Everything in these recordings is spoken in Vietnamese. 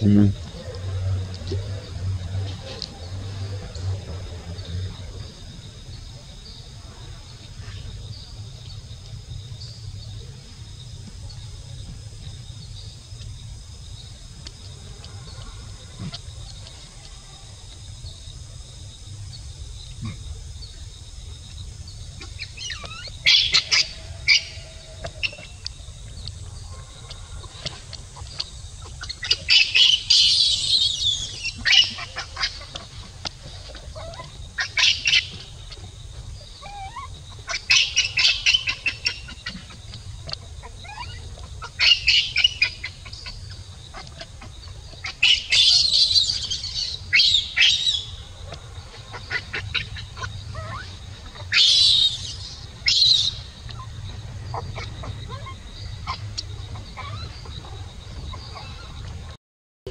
嗯。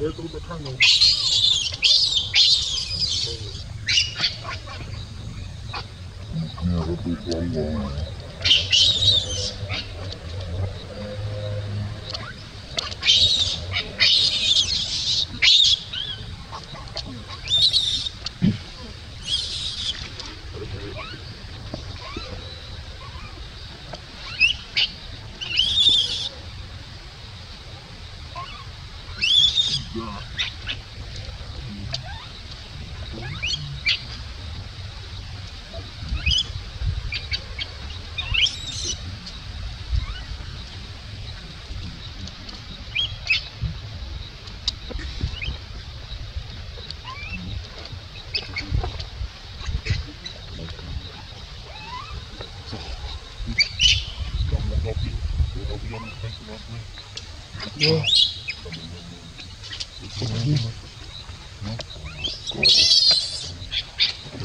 Go through the tunnel. Never be so long. Yeah.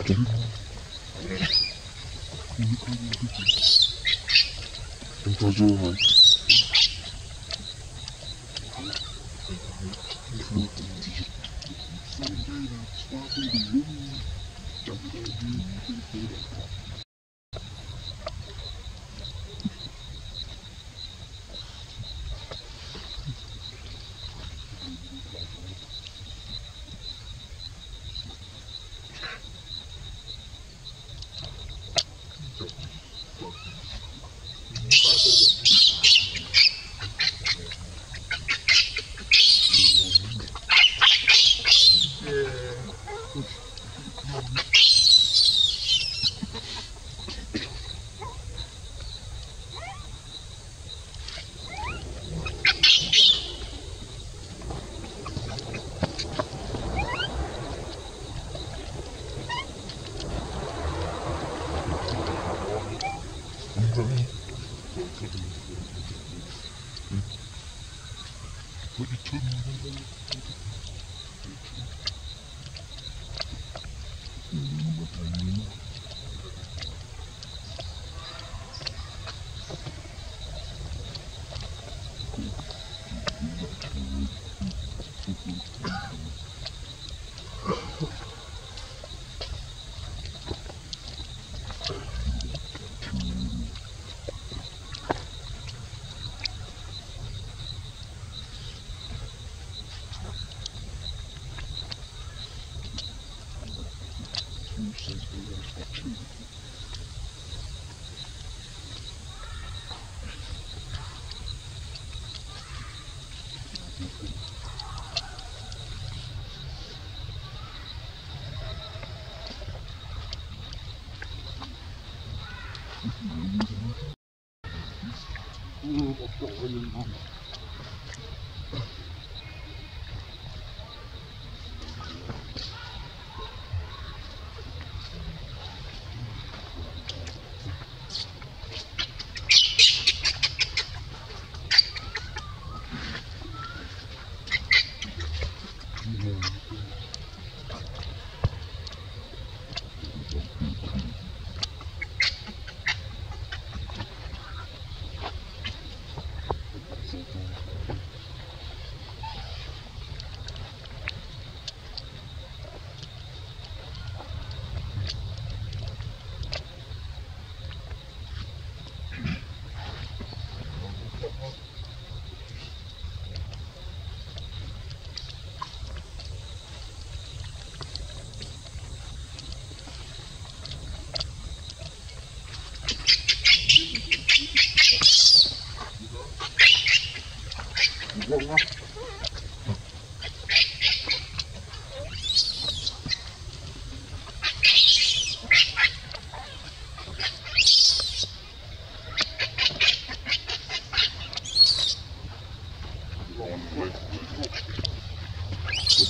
aqui. Então, João. 응?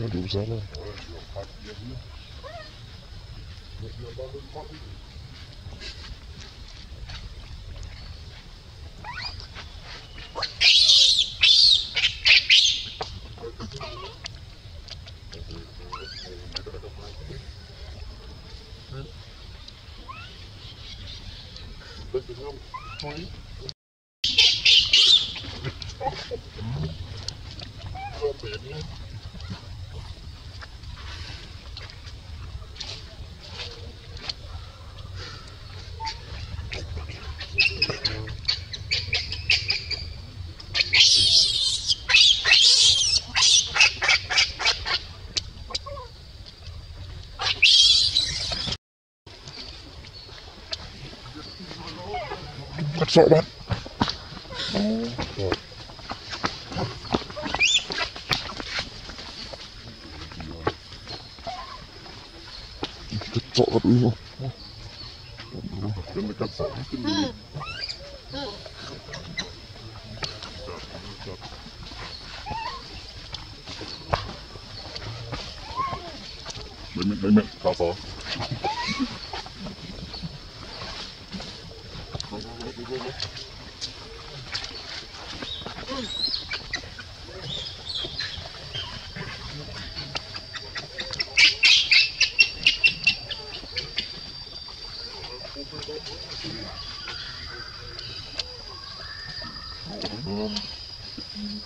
chưa hỏi Chưa đủ giá đâu. Bên Việt sợ sọ bạn. Rồi. Cắt sọ bạn đi không? Cái này cắt sọ cái gì? Đấy mẹ, đấy mẹ, cắt sọ. Thank Mm-hmm.